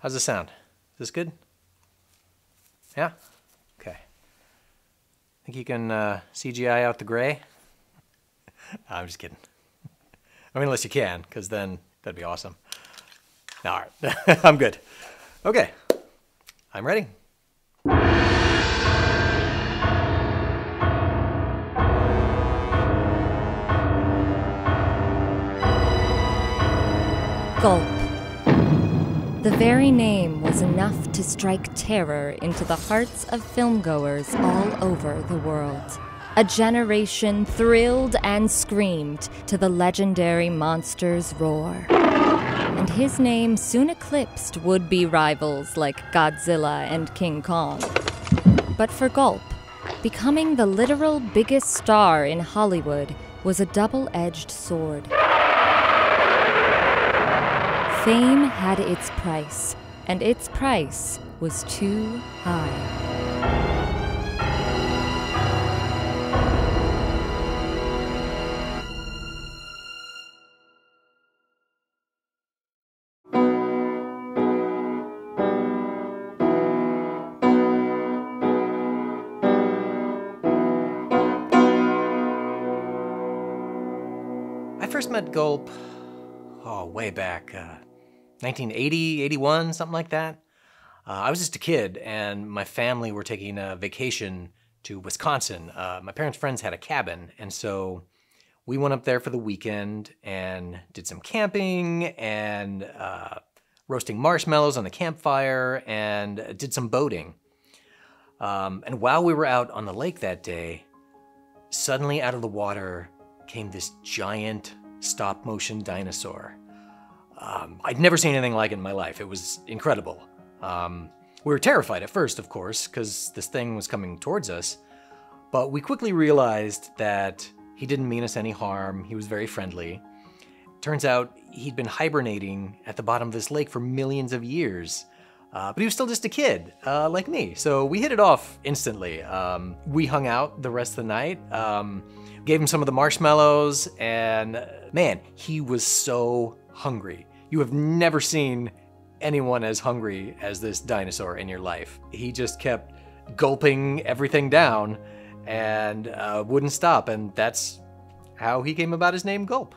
How's this sound? Is this good? Yeah? Okay. I Think you can uh, CGI out the gray? I'm just kidding. I mean, unless you can, because then that'd be awesome. All right, I'm good. Okay, I'm ready. Very name was enough to strike terror into the hearts of filmgoers all over the world. A generation thrilled and screamed to the legendary monster's roar. And his name soon eclipsed would be rivals like Godzilla and King Kong. But for Gulp, becoming the literal biggest star in Hollywood was a double edged sword. Fame had its price, and its price was too high. I first met Gulp, oh, way back, uh, 1980, 81, something like that. Uh, I was just a kid, and my family were taking a vacation to Wisconsin. Uh, my parents' friends had a cabin, and so we went up there for the weekend and did some camping and uh, roasting marshmallows on the campfire and did some boating. Um, and while we were out on the lake that day, suddenly out of the water came this giant stop motion dinosaur. Um, I'd never seen anything like it in my life. It was incredible. Um, we were terrified at first, of course, because this thing was coming towards us. But we quickly realized that he didn't mean us any harm. He was very friendly. Turns out he'd been hibernating at the bottom of this lake for millions of years. Uh, but he was still just a kid, uh, like me. So we hit it off instantly. Um, we hung out the rest of the night, um, gave him some of the marshmallows, and uh, man, he was so hungry. You have never seen anyone as hungry as this dinosaur in your life. He just kept gulping everything down and uh, wouldn't stop, and that's how he came about his name, Gulp.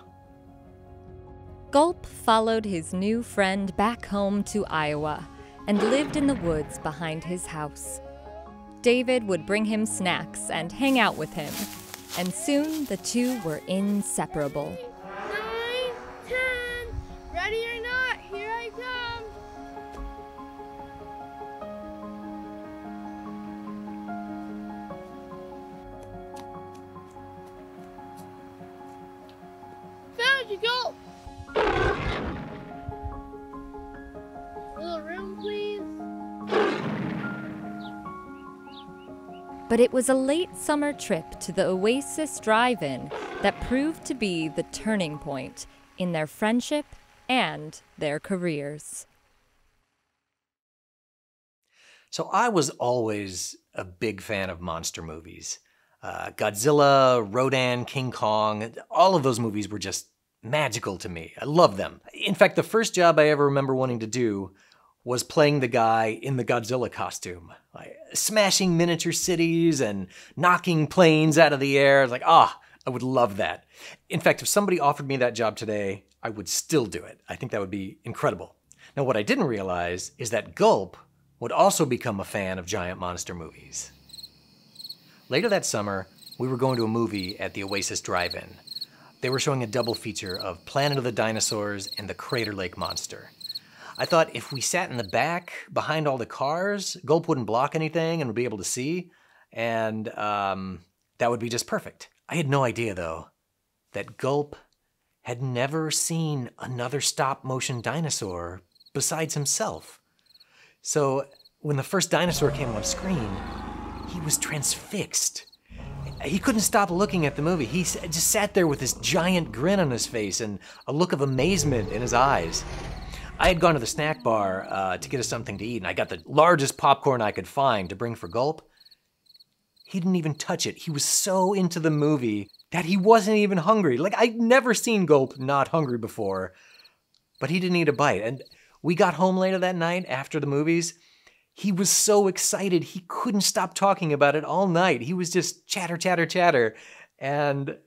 Gulp followed his new friend back home to Iowa and lived in the woods behind his house. David would bring him snacks and hang out with him, and soon the two were inseparable. But it was a late summer trip to the Oasis Drive In that proved to be the turning point in their friendship and their careers. So I was always a big fan of monster movies. Uh, Godzilla, Rodan, King Kong, all of those movies were just magical to me. I love them. In fact, the first job I ever remember wanting to do was playing the guy in the Godzilla costume, like smashing miniature cities and knocking planes out of the air. I was like, ah, I would love that. In fact, if somebody offered me that job today, I would still do it. I think that would be incredible. Now, what I didn't realize is that Gulp would also become a fan of giant monster movies. Later that summer, we were going to a movie at the Oasis Drive In. They were showing a double feature of Planet of the Dinosaurs and the Crater Lake Monster. I thought if we sat in the back behind all the cars, Gulp wouldn't block anything and would be able to see, and um, that would be just perfect. I had no idea, though, that Gulp had never seen another stop motion dinosaur besides himself. So when the first dinosaur came on screen, he was transfixed. He couldn't stop looking at the movie. He just sat there with this giant grin on his face and a look of amazement in his eyes. I had gone to the snack bar uh, to get us something to eat, and I got the largest popcorn I could find to bring for Gulp. He didn't even touch it. He was so into the movie that he wasn't even hungry. Like, I'd never seen Gulp not hungry before, but he didn't eat a bite. And We got home later that night after the movies. He was so excited, he couldn't stop talking about it all night. He was just chatter, chatter, chatter. And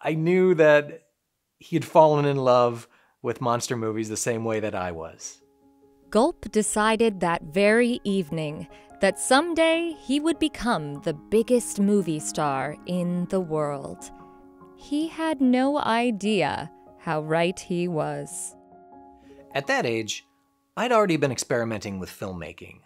I knew that he had fallen in love with monster movies the same way that I was. Gulp decided that very evening that someday he would become the biggest movie star in the world. He had no idea how right he was. At that age, I'd already been experimenting with filmmaking.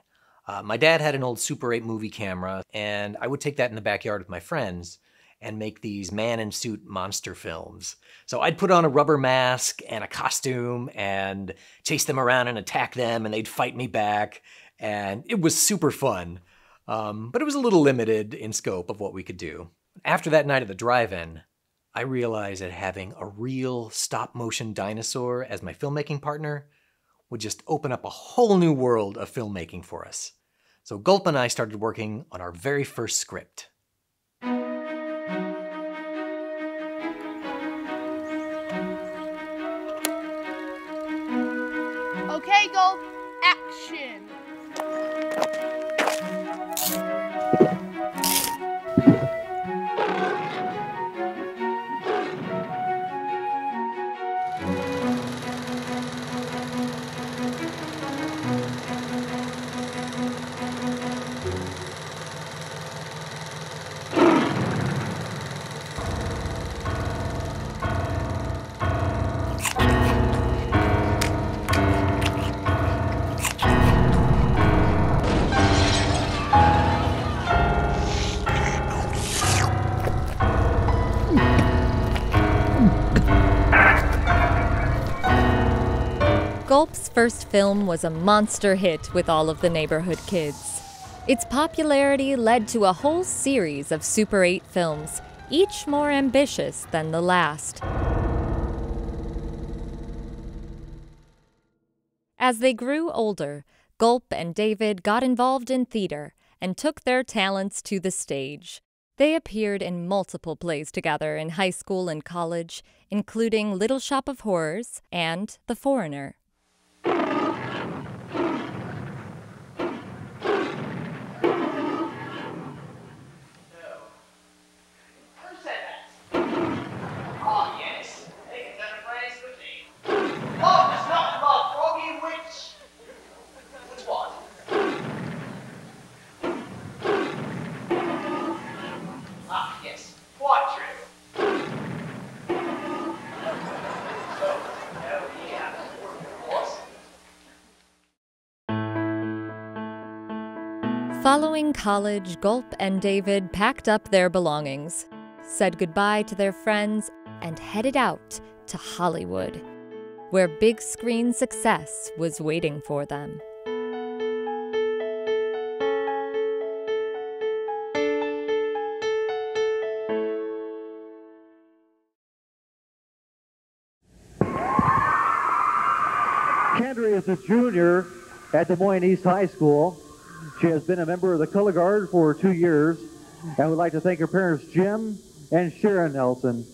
Uh, my dad had an old Super 8 movie camera, and I would take that in the backyard with my friends and make these man in suit monster films. So I'd put on a rubber mask and a costume and chase them around and attack them, and they'd fight me back. And it was super fun. Um, but it was a little limited in scope of what we could do. After that night at the drive in, I realized that having a real stop motion dinosaur as my filmmaking partner would just open up a whole new world of filmmaking for us. So Gulp and I started working on our very first script. Action. First film was a monster hit with all of the neighborhood kids. Its popularity led to a whole series of Super 8 films, each more ambitious than the last. As they grew older, Gulp and David got involved in theater and took their talents to the stage. They appeared in multiple plays together in high school and college, including Little Shop of Horrors and The Foreigner. Following college, Gulp and David packed up their belongings, said goodbye to their friends, and headed out to Hollywood, where big screen success was waiting for them. Kendra is a junior at Des Moines East High School. She has been a member of the Color Guard for two years and would like to thank her parents, Jim and Sharon Nelson,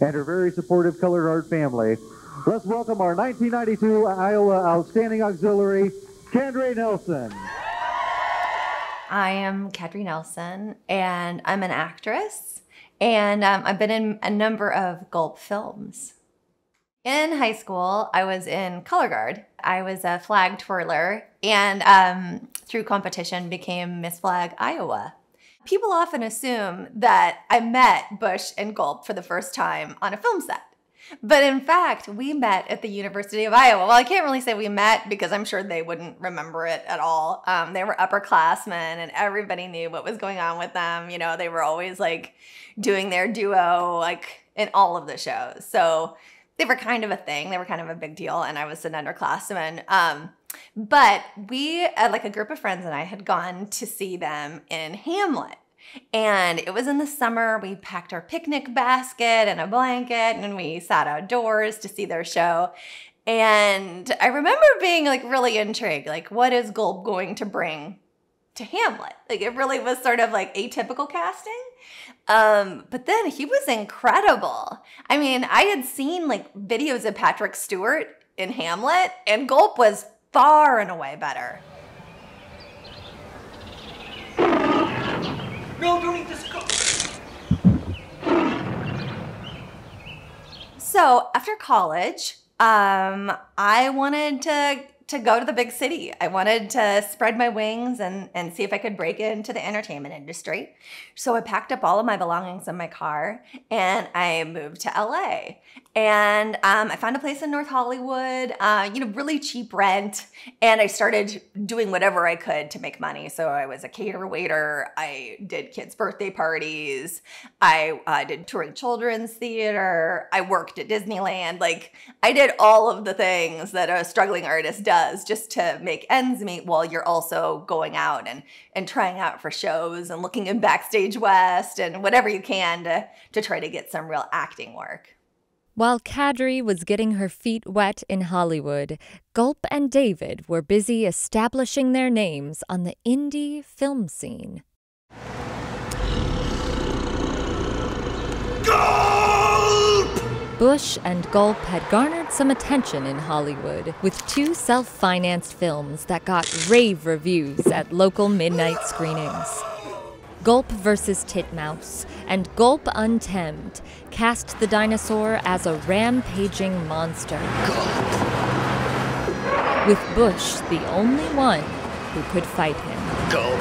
and her very supportive Color Guard family. Let's welcome our 1992 Iowa Outstanding Auxiliary, Kendra Nelson. I am Cadry Nelson, and I'm an actress, and um, I've been in a number of Gulp films. In high school, I was in color guard. I was a flag twirler, and um, through competition, became Miss Flag Iowa. People often assume that I met Busch and Gulp for the first time on a film set. But in fact, we met at the University of Iowa. Well, I can't really say we met because I'm sure they wouldn't remember it at all. Um, they were upperclassmen and everybody knew what was going on with them. You know, they were always like doing their duo, like in all of the shows. So they were kind of a thing. They were kind of a big deal. And I was an underclassman. Um, but we, uh, like a group of friends and I, had gone to see them in Hamlet. And it was in the summer. We packed our picnic basket and a blanket and we sat outdoors to see their show. And I remember being like really intrigued like, what is Gulp going to bring to Hamlet? Like, it really was sort of like atypical casting. Um, but then he was incredible. I mean, I had seen like videos of Patrick Stewart in Hamlet, and Gulp was far and away better. No, don't eat this. Go. So after college, um, I wanted to to go to the big city. I wanted to spread my wings and, and see if I could break into the entertainment industry. So I packed up all of my belongings in my car and I moved to LA. And um, I found a place in North Hollywood, uh, you know, really cheap rent. And I started doing whatever I could to make money. So I was a cater waiter. I did kids' birthday parties. I uh, did touring children's theater. I worked at Disneyland. Like I did all of the things that a struggling artist does just to make ends meet while you're also going out and, and trying out for shows and looking in Backstage West and whatever you can to, to try to get some real acting work. While Cadry was getting her feet wet in Hollywood, Gulp and David were busy establishing their names on the indie film scene. Gulp! Busch and Gulp had garnered some attention in Hollywood with two self financed films that got rave reviews at local midnight screenings. Gulp vs. Titmouse and Gulp Untamed cast the dinosaur as a rampaging monster. With Busch the only one who could fight him. Gulp.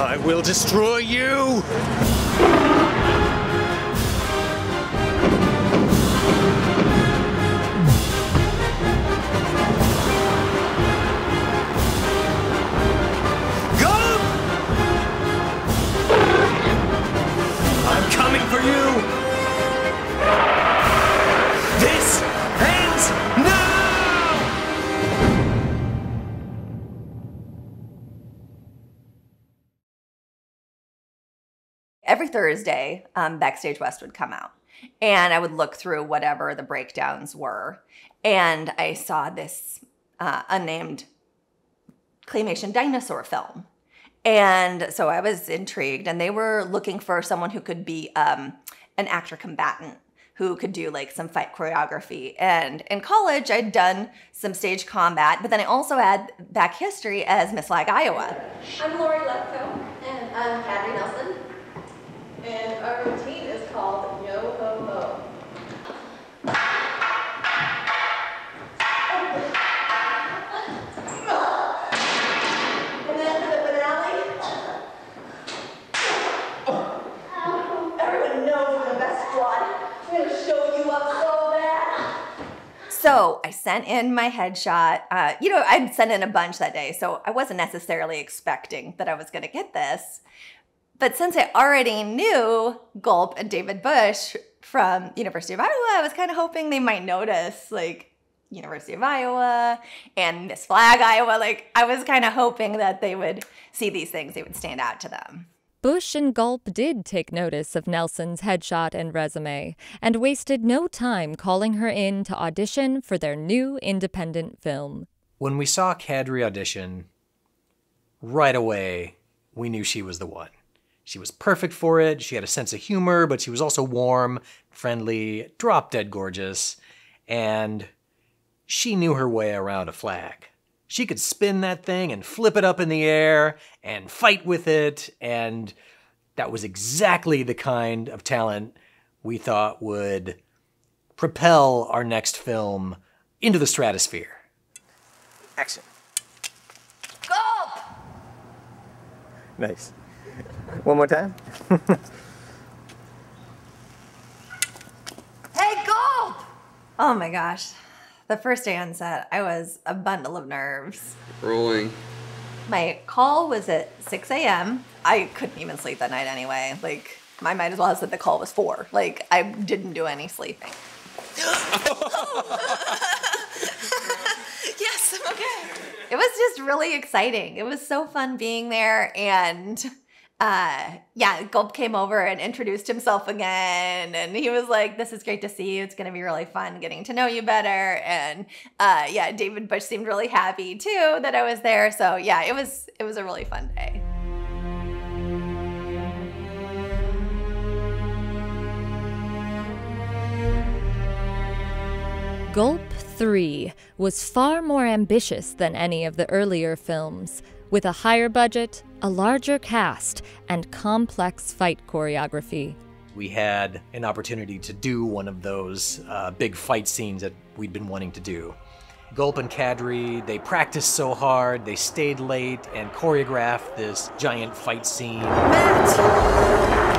I will destroy you! Every Thursday, um, Backstage West would come out. And I would look through whatever the breakdowns were. And I saw this uh, unnamed claymation dinosaur film. And so I was intrigued, and they were looking for someone who could be um, an actor combatant who could do like some fight choreography. And in college, I'd done some stage combat, but then I also had back history as Miss Flag Iowa. I'm Lori Lefko, and I'm Cadry Nelson. And our routine is called Yo Ho Ho. And then for the finale, everyone knows the best squad. We're show you up so bad. So I sent in my headshot. Uh, you know, I'd sent in a bunch that day, so I wasn't necessarily expecting that I was going to get this. But since I already knew Gulp and David Busch from University of Iowa, I was kind of hoping they might notice like University of Iowa and Miss Flag Iowa. Like I was kind of hoping that they would see these things, they would stand out to them. Busch and Gulp did take notice of Nelson's headshot and resume, and wasted no time calling her in to audition for their new independent film. When we saw Cadry audition, right away, we knew she was the one. She was perfect for it. She had a sense of humor, but she was also warm, friendly, drop dead gorgeous, and she knew her way around a flag. She could spin that thing and flip it up in the air and fight with it, and that was exactly the kind of talent we thought would propel our next film into the stratosphere. Action. Gulp! Nice. One more time. Hey, Gulp! Oh my gosh. The first day on set, I was a bundle of nerves. Rolling. My call was at 6 a.m. I couldn't even sleep that night anyway. Like, I might as well have said the call was 4. Like, I didn't do any sleeping. yes, I'm okay. It was just really exciting. It was so fun being there and uh yeah gulp came over and introduced himself again and he was like this is great to see you. It's going to be really fun getting to know you better. And uh yeah david busch seemed really happy too that i was there. So yeah it was it was a really fun day. Gulp 3 was far more ambitious than any of the earlier films, with a higher budget, a larger cast, and complex fight choreography. We had an opportunity to do one of those uh, big fight scenes that we'd been wanting to do. Gulp and Cadry, they practiced so hard, they stayed late and choreographed this giant fight scene. Hey,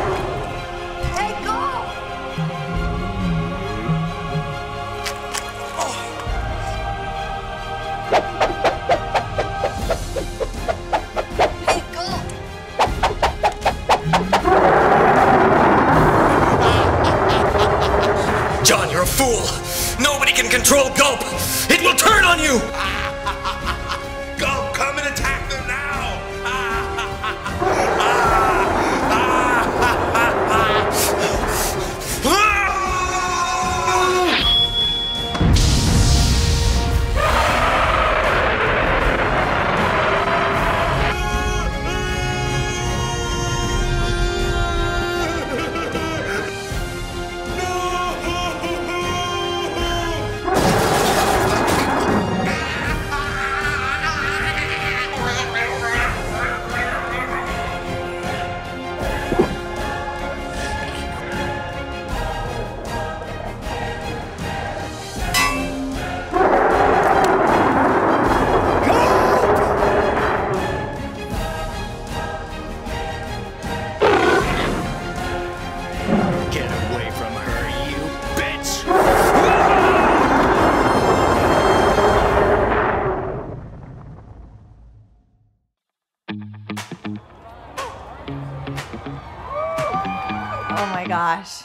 Oh my gosh.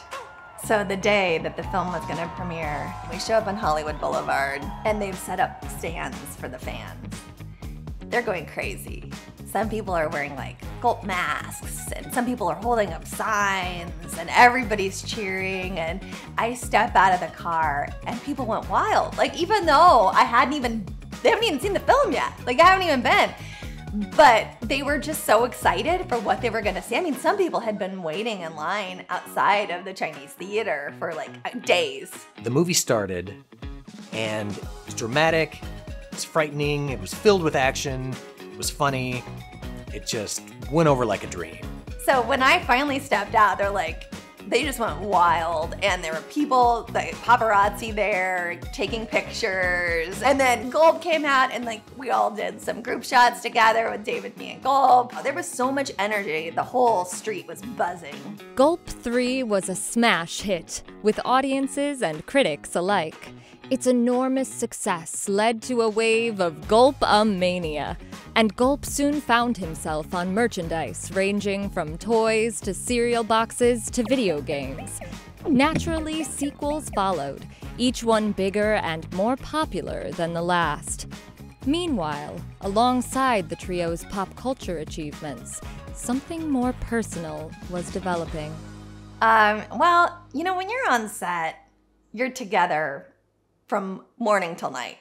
So the day that the film was gonna premiere, we show up on Hollywood Boulevard and they've set up stands for the fans. They're going crazy. Some people are wearing like gulp masks and some people are holding up signs and everybody's cheering and I step out of the car and people went wild. Like even though I hadn't even they haven't even seen the film yet. Like I haven't even been. But they were just so excited for what they were gonna see. I mean, some people had been waiting in line outside of the Chinese theater for like uh, days. The movie started, and it was dramatic, it was frightening, it was filled with action, it was funny. It just went over like a dream. So when I finally stepped out, they're like, they just went wild, and there were people, like paparazzi there, taking pictures. And then Gulp came out, and like we all did some group shots together with David, me, and Gulp. Oh, there was so much energy, the whole street was buzzing. Gulp 3 was a smash hit, with audiences and critics alike. Its enormous success led to a wave of Gulp-a-mania, and Gulp soon found himself on merchandise ranging from toys to cereal boxes to video games. Naturally, sequels followed, each one bigger and more popular than the last. Meanwhile, alongside the trio's pop culture achievements, something more personal was developing. Um, well, you know, when you're on set, you're together from morning till night.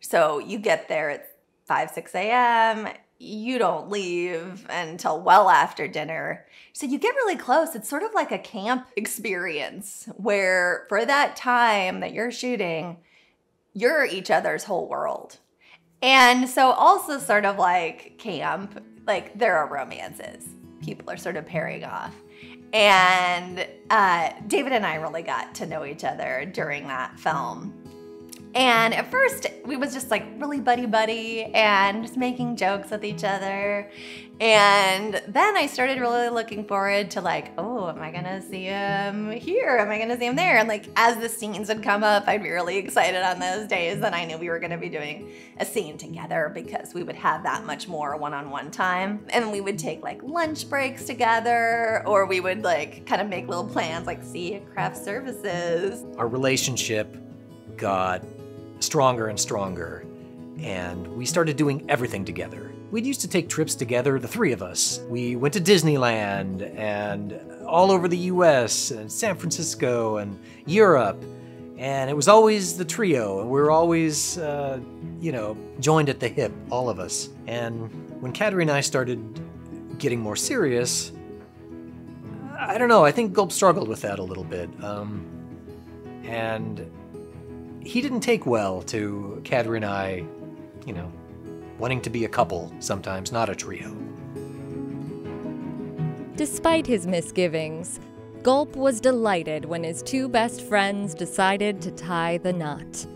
So you get there at 5, 6 a.m. You don't leave until well after dinner. So you get really close. It's sort of like a camp experience where for that time that you're shooting, you're each other's whole world. And so also sort of like camp, like there are romances. People are sort of pairing off. And uh, David and I really got to know each other during that film. And at first, we was just like really buddy buddy and just making jokes with each other. And then I started really looking forward to like, oh, am I gonna see him here? Am I gonna see him there? And like as the scenes would come up, I'd be really excited on those days that I knew we were gonna be doing a scene together because we would have that much more one-on-one time. And we would take like lunch breaks together, or we would like kind of make little plans like see craft services. Our relationship got stronger and stronger, and we started doing everything together. We'd used to take trips together, the three of us. We went to Disneyland and all over the US and San Francisco and Europe. And it was always the trio, and we were always, uh, you know, joined at the hip, all of us. And when Cadry and I started getting more serious, I don't know, I think Gulp struggled with that a little bit. Um, and he didn't take well to Cadry and I, you know, wanting to be a couple sometimes, not a trio. Despite his misgivings, Gulp was delighted when his two best friends decided to tie the knot.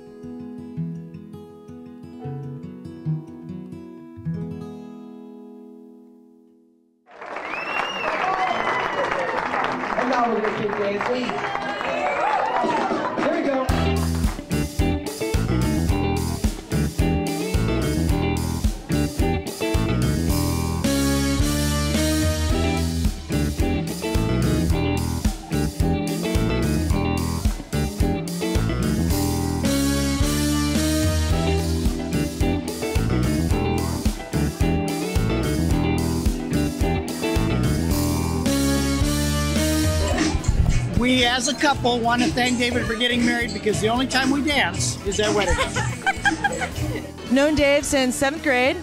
Couple, want to thank David for getting married because the only time we dance is at weddings. Known Dave since seventh grade,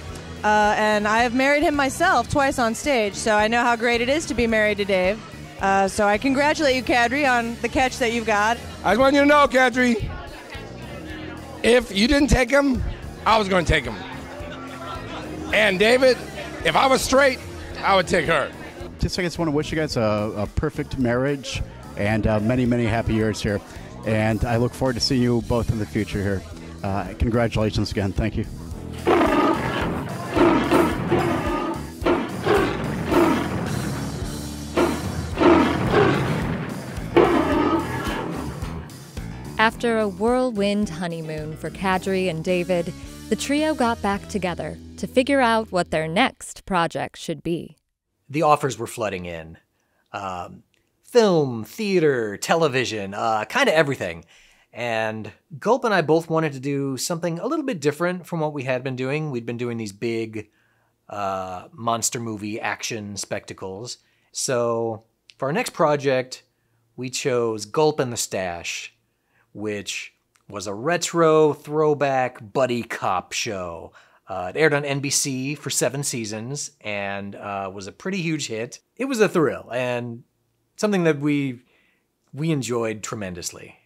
uh, and I have married him myself twice on stage, so I know how great it is to be married to Dave. Uh, so I congratulate you, Cadry, on the catch that you've got. I just want you to know, Cadry, if you didn't take him, I was going to take him. And David, if I was straight, I would take her. Just I just want to wish you guys a, a perfect marriage and uh, many, many happy years here. And I look forward to seeing you both in the future here. Uh, congratulations again. Thank you. After a whirlwind honeymoon for Cadry and David, the trio got back together to figure out what their next project should be. The offers were flooding in. Um, film, theater, television, uh, kind of everything. And Gulp and I both wanted to do something a little bit different from what we had been doing. We'd been doing these big uh, monster movie action spectacles. So for our next project, we chose Gulp and the Stash, which was a retro throwback buddy cop show. Uh, it aired on NBC for seven seasons and uh, was a pretty huge hit. It was a thrill and something that we we enjoyed tremendously.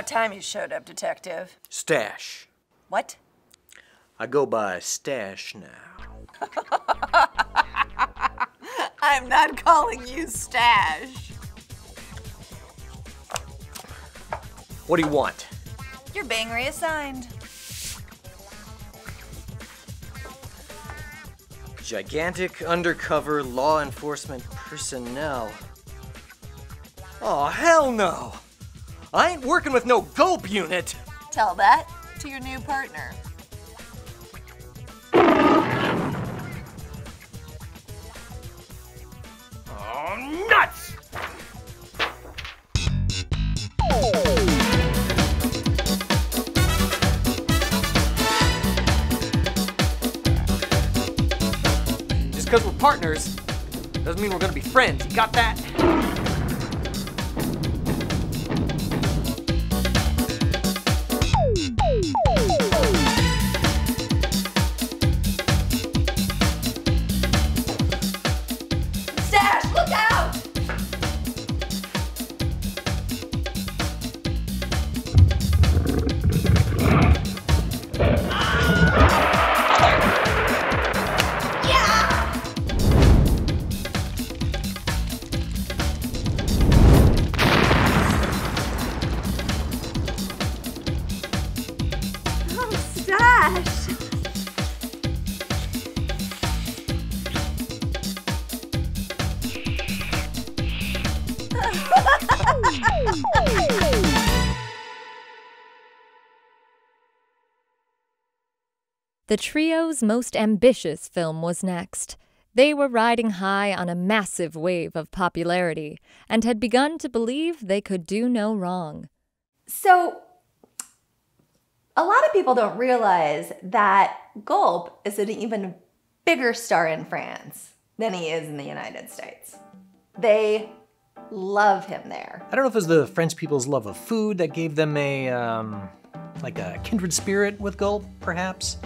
About time you showed up, Detective. Stash. What? I go by Stash now. I'm not calling you Stash. What do you want? You're being reassigned. Gigantic undercover law enforcement personnel. Oh, hell no! I ain't working with no gulp unit! Tell that to your new partner. Oh, nuts! Just because we're partners doesn't mean we're gonna be friends. You got that? The trio's most ambitious film was next. They were riding high on a massive wave of popularity and had begun to believe they could do no wrong. So, A lot of people don't realize that Gulp is an even bigger star in France than he is in the United States. They love him there. I don't know if it was the French people's love of food that gave them a, um, like a kindred spirit with Gulp, perhaps.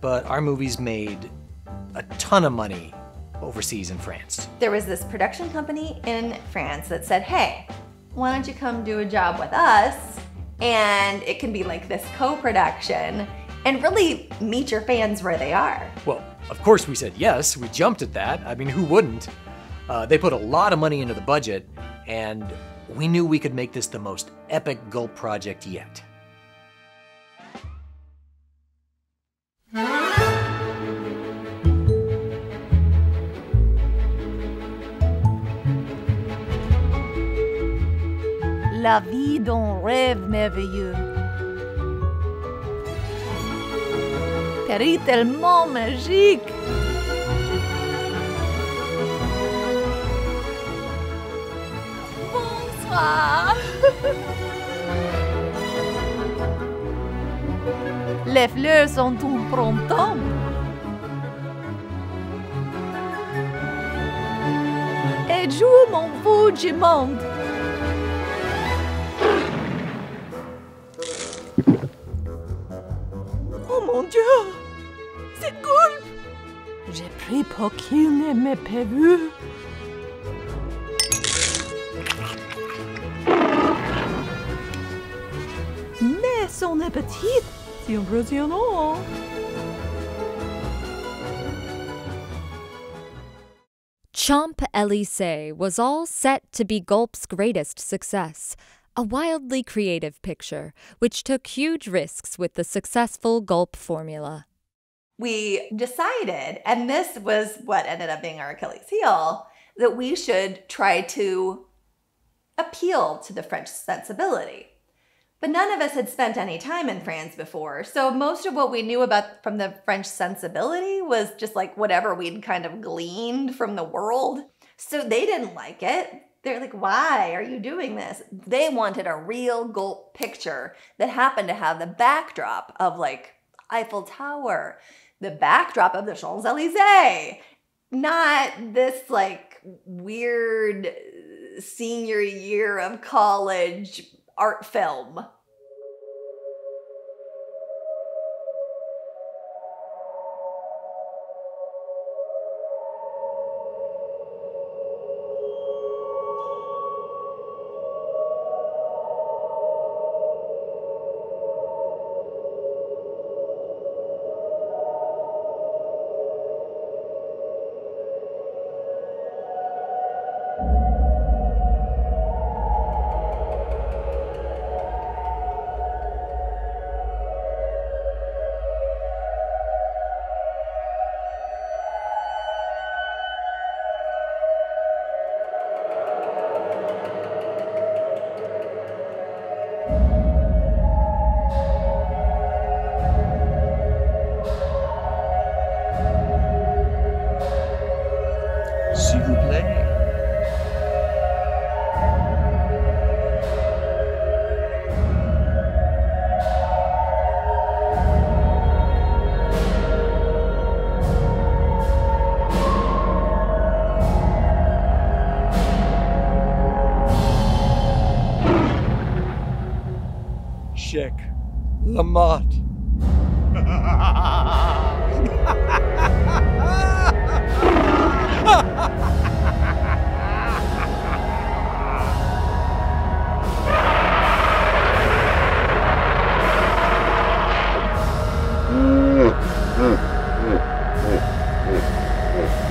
But our movies made a ton of money overseas in France. There was this production company in France that said, hey, why don't you come do a job with us? And it can be like this co production and really meet your fans where they are. Well, of course we said yes. We jumped at that. I mean, who wouldn't? Uh, they put a lot of money into the budget, and we knew we could make this the most epic Gulp project yet. La vie d'un rêve merveilleux. Tellement magique. Bonsoir. Les fleurs sont au printemps. Et joue mon beau monde. Oh mon Dieu C'est Gulp J'ai pris pour qu'il ne m'ait pas vu. Mais son appétit est impressionnant. Champs Elysees was all set to be Gulp's greatest success, a wildly creative picture which took huge risks with the successful Gulp formula. We decided, and this was what ended up being our Achilles heel, that we should try to appeal to the French sensibility. But none of us had spent any time in France before, so most of what we knew about from the French sensibility was just like whatever we'd kind of gleaned from the world. So they didn't like it. They're like, why are you doing this? They wanted a real gulp picture that happened to have the backdrop of like Eiffel Tower, the backdrop of the Champs Elysees, not this like weird senior year of college art film. Check. Lamont.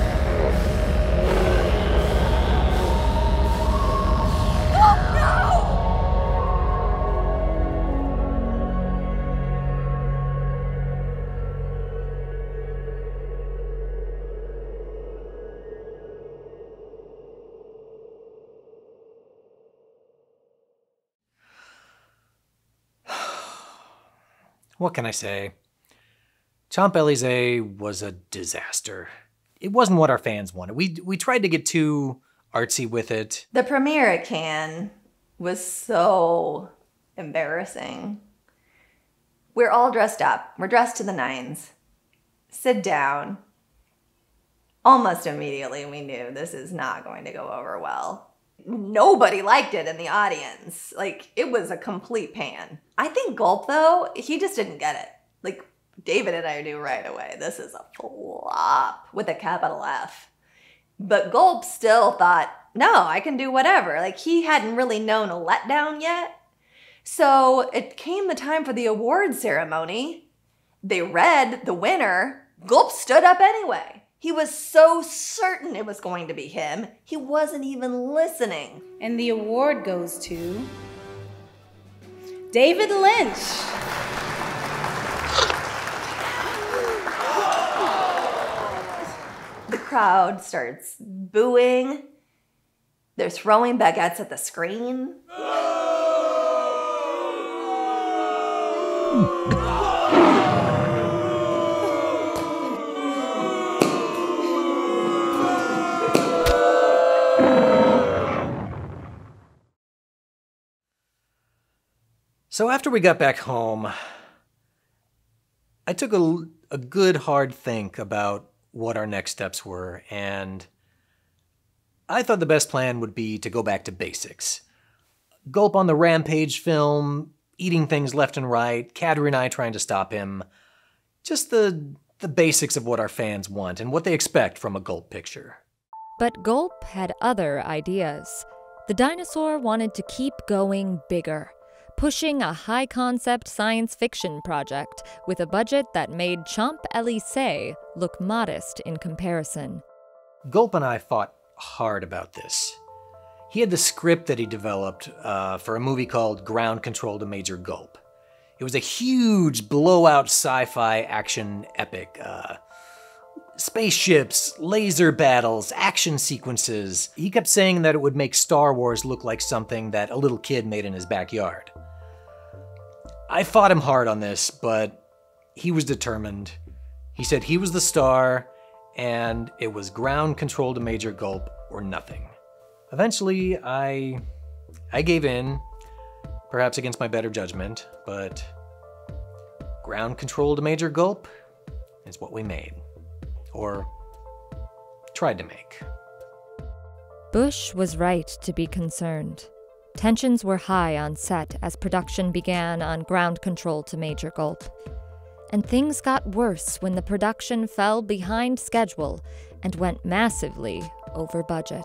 What can I say? Champs Elysees was a disaster. It wasn't what our fans wanted. We, we tried to get too artsy with it. The premiere at Cannes was so embarrassing. We're all dressed up. We're dressed to the nines. Sit down. Almost immediately, we knew this is not going to go over well. Nobody liked it in the audience. Like, it was a complete pan. I think Gulp, though, he just didn't get it. Like, David and I knew right away this is a flop with a capital F. But Gulp still thought, no, I can do whatever. Like, he hadn't really known a letdown yet. So it came the time for the award ceremony. They read the winner. Gulp stood up anyway. He was so certain it was going to be him, he wasn't even listening. And the award goes to David Lynch. The crowd starts booing. They're throwing baguettes at the screen. So after we got back home, I took a, a good hard think about what our next steps were, and I thought the best plan would be to go back to basics. Gulp on the rampage film, eating things left and right, Cadry and I trying to stop him. Just the the basics of what our fans want and what they expect from a Gulp picture. But Gulp had other ideas. The dinosaur wanted to keep going bigger, pushing a high concept science fiction project with a budget that made Champs Elysees look modest in comparison. Gulp and I fought hard about this. He had the script that he developed uh, for a movie called Ground Control to Major Gulp. It was a huge blowout sci fi action epic. Uh, spaceships, laser battles, action sequences. He kept saying that it would make Star Wars look like something that a little kid made in his backyard. I fought him hard on this, but he was determined. He said he was the star, and it was ground control to Major Gulp or nothing. Eventually, I I gave in, perhaps against my better judgment, but ground control to Major Gulp is what we made. Or tried to make. Busch was right to be concerned. Tensions were high on set as production began on ground control to Major Gulp. And things got worse when the production fell behind schedule and went massively over budget.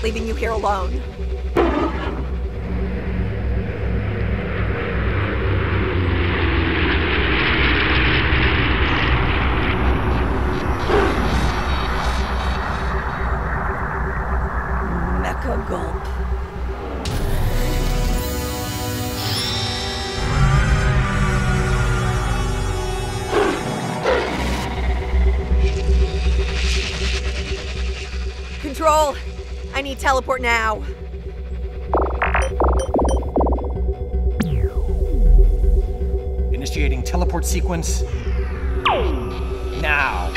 Not leaving you here alone. Control, I need teleport now. Initiating teleport sequence now.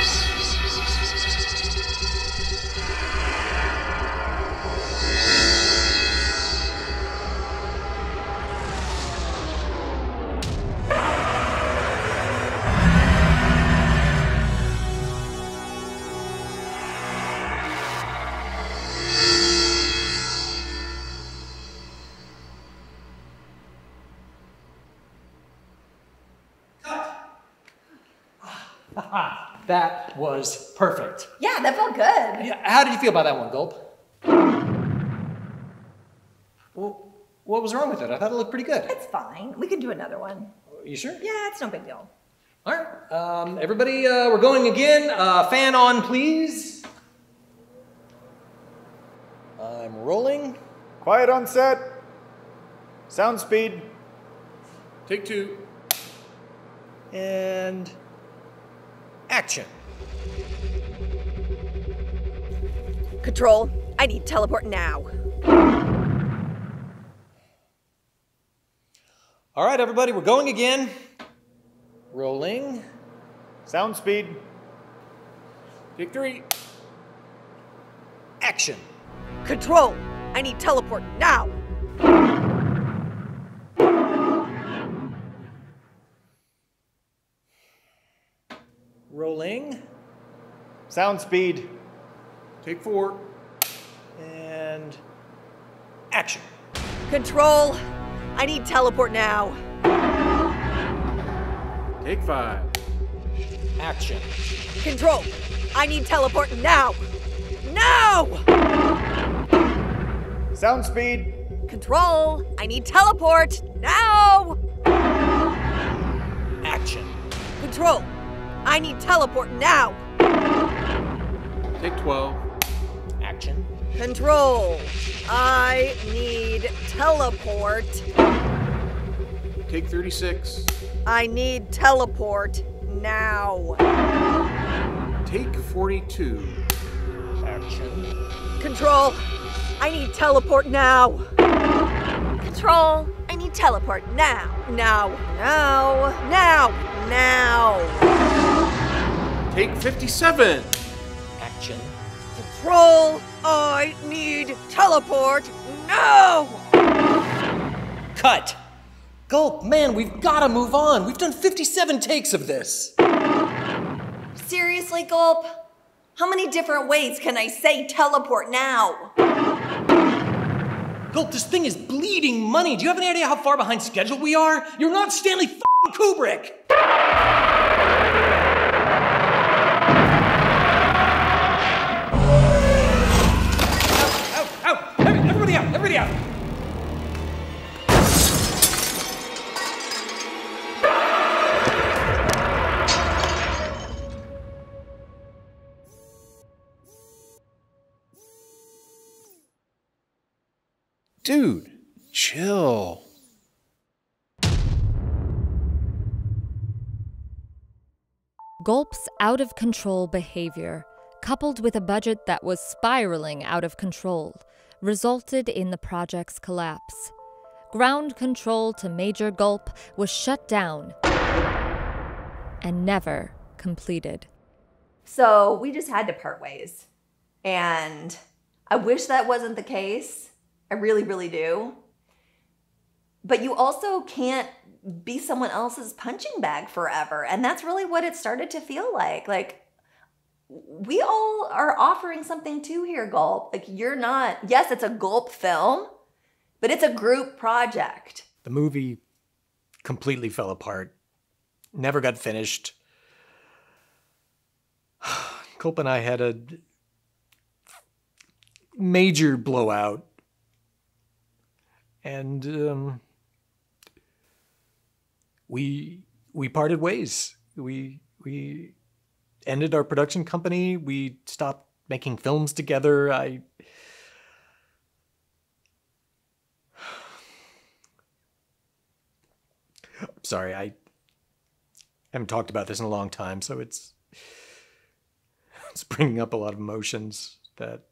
That felt good. Yeah, how did you feel about that one, Gulp? Well, what was wrong with it? I thought it looked pretty good. It's fine. We can do another one. You sure? Yeah, it's no big deal. All right. Um, everybody, uh, we're going again. Uh, fan on, please. I'm rolling. Quiet on set. Sound speed. Take two. And action. Control, I need teleport now. All right, everybody, we're going again. Rolling. Sound speed. Three. Action. Control, I need teleport now. Rolling. Sound speed. Take four. And action. Control, I need teleport now. Take five. Action. Control, I need teleport now. Now! Sound speed. Control, I need teleport now. Action. Control, I need teleport now. Take 12. Action. Control, I need teleport. Take 36. I need teleport now. Take 42. Action. Control, I need teleport now. Control, I need teleport now. Now, now, now, now. Take 57. Action. Control, I need teleport now. Cut. Gulp, man, we've got to move on. We've done 57 takes of this. Seriously, Gulp? How many different ways can I say teleport now? Gulp, this thing is bleeding money. Do you have any idea how far behind schedule we are? You're not Stanley Kubrick. Dude, chill. Gulp's out of control behavior, coupled with a budget that was spiraling out of control, resulted in the project's collapse. Ground control to Major Gulp was shut down and never completed. So we just had to part ways. And I wish that wasn't the case. I really, really do. But you also can't be someone else's punching bag forever. And that's really what it started to feel like. Like, we all are offering something to here, Gulp. Like, you're not, yes, it's a Gulp film, but it's a group project. The movie completely fell apart, never got finished. Gulp and I had a major blowout. And um, we we parted ways. We we ended our production company. We stopped making films together. I sorry, I haven't talked about this in a long time, so it's it's bringing up a lot of emotions that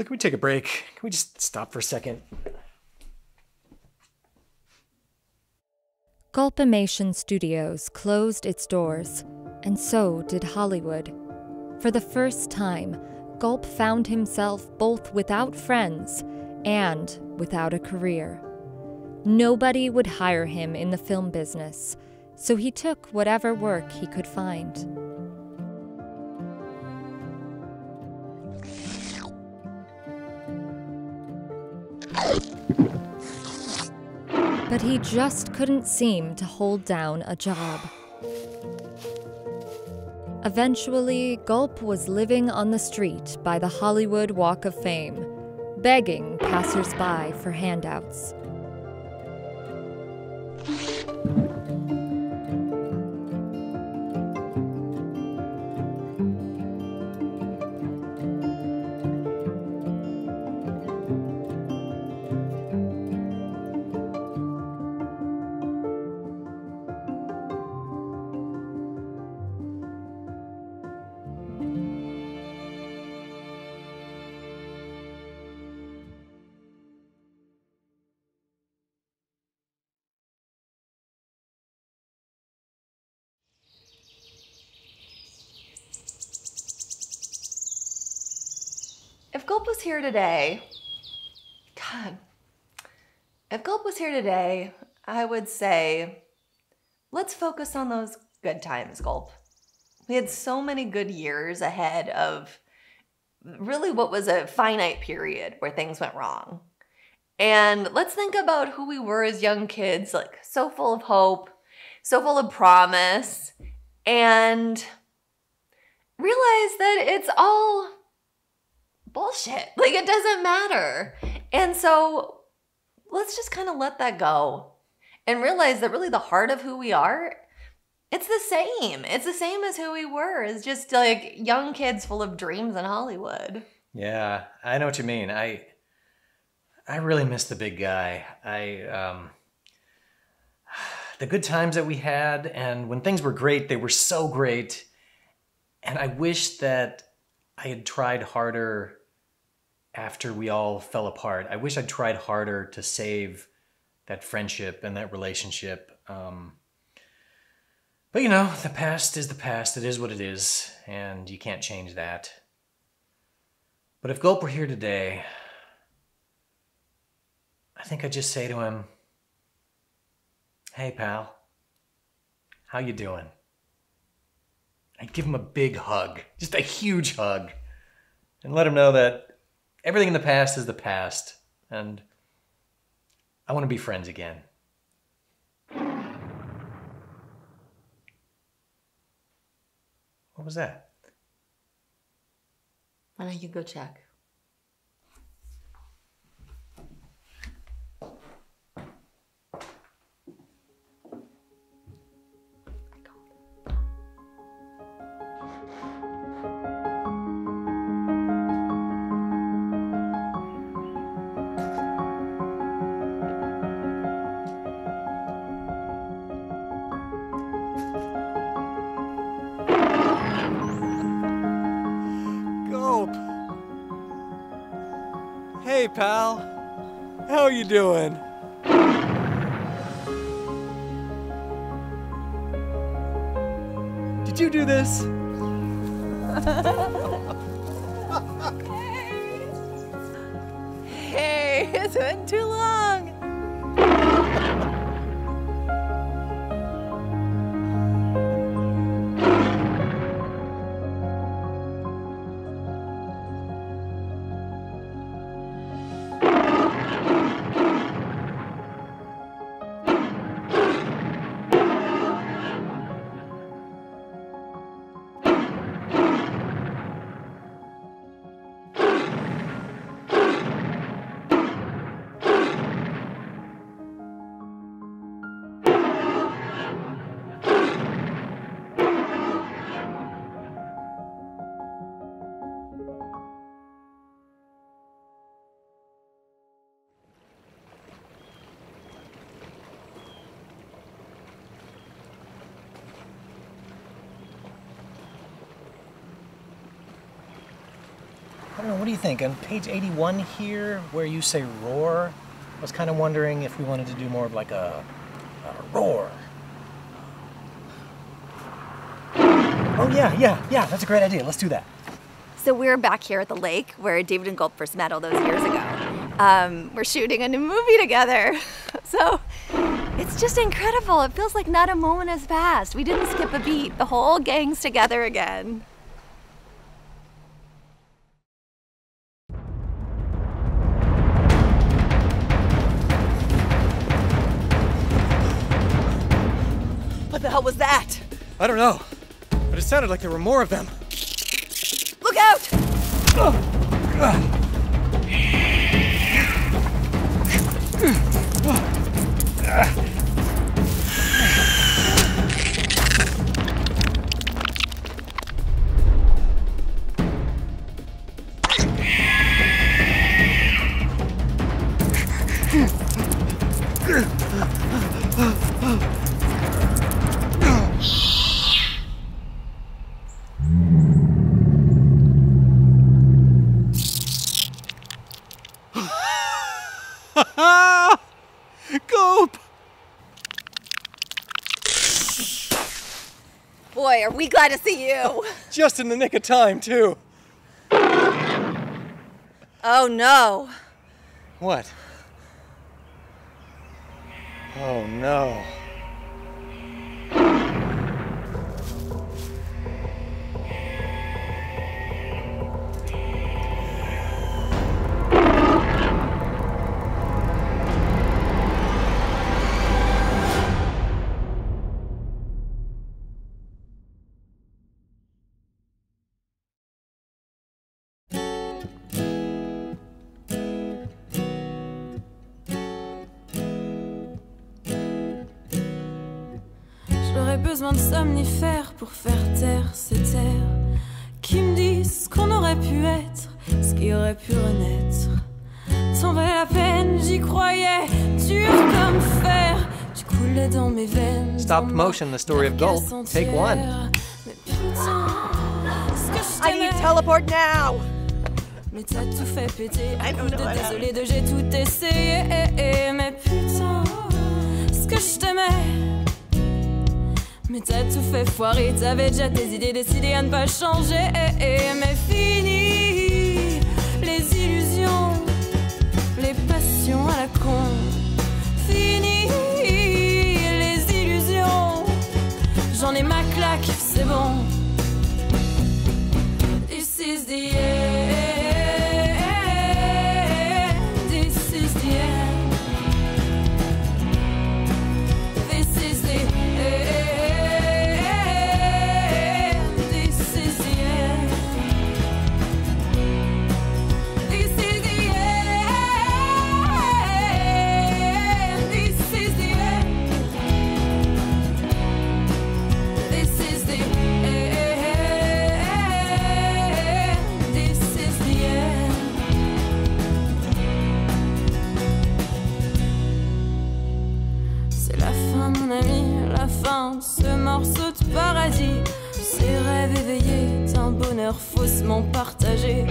Look, can we take a break? Can we just stop for a second? Gulpimation Studios closed its doors, and so did Hollywood. For the first time, Gulp found himself both without friends and without a career. Nobody would hire him in the film business, so he took whatever work he could find. But he just couldn't seem to hold down a job. Eventually, Gulp was living on the street by the Hollywood Walk of Fame, begging passersby for handouts. Gulp was here today, God, if Gulp was here today, I would say, let's focus on those good times, Gulp. We had so many good years ahead of really what was a finite period where things went wrong. And let's think about who we were as young kids, like so full of hope, so full of promise, and realize that it's all bullshit. Like it doesn't matter. And so let's just kind of let that go and realize that really the heart of who we are it's the same. It's the same as who we were. It's just like young kids full of dreams in Hollywood. Yeah, I know what you mean. I I really miss the big guy. I um the good times that we had and when things were great, they were so great. And I wish that I had tried harder after we all fell apart. I wish I'd tried harder to save that friendship and that relationship. Um, but you know, the past is the past. It is what it is, and you can't change that. But if Gulp were here today, I think I'd just say to him, "Hey, pal, how you doing?" I'd give him a big hug, just a huge hug, and let him know that everything in the past is the past, and I want to be friends again. What was that? Why don't you go check? Pal. How are you doing? Did you do this? Hey, it's been too what do you think? On page 81 here, where you say roar, I was kind of wondering if we wanted to do more of like a, a roar. Oh, yeah, yeah, yeah, that's a great idea. Let's do that. So we're back here at the lake where David and Gulp first met all those years ago. Um, we're shooting a new movie together. So it's just incredible. It feels like not a moment has passed. We didn't skip a beat. The whole gang's together again. I don't know, but it sounded like there were more of them. Look out! Oh, Gulp! Are we glad to see you. Just in the nick of time, too. Oh no. What? Oh no. Besoin de somnifères pour faire taire ces terres qui me disent ce qu'on aurait pu être, ce qui aurait pu renaître. T'en valait la peine, j'y croyais, dur comme fer. Tu coulais dans mes veines. Stop motion, the story of Gulp. Take one. Mais putain, ce que je I need teleport now. Mais t'as tout fait péter. I don't know désolé de j'ai tout essayé. Mais putain, ce que je t'aimais. Mais t'as tout fait foirer. T'avais déjà tes idées décidé à ne pas changer. Mais fini les illusions, les passions à la con. Fini les illusions. J'en ai ma claque, c'est bon. Morceau de paradis. Ces rêves éveillés d'un bonheur faussement partagé.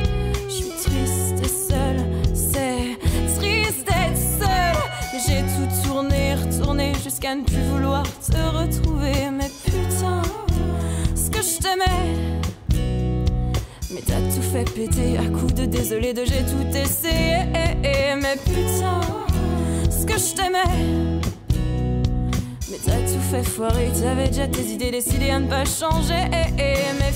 Je suis triste et seule, c'est triste d'être seule. J'ai tout tourné, retourné jusqu'à ne plus vouloir te retrouver. Mais putain, ce que je t'aimais. Mais t'as tout fait péter à coup de désolé de j'ai tout essayé. Mais putain, ce que je t'aimais. Mais t'as tout fait foirer, t'avais déjà tes idées décidées à ne pas changer. Mais